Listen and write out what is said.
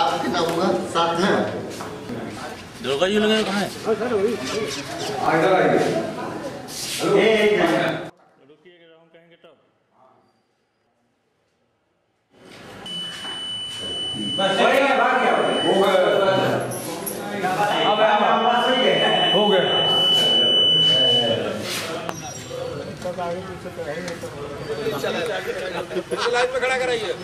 आप कितना होगा सात में दुर्गा जी लगे कहाँ है रुकिएगा हम कहेंगे तब हो। लाइन में खड़ा कराइए।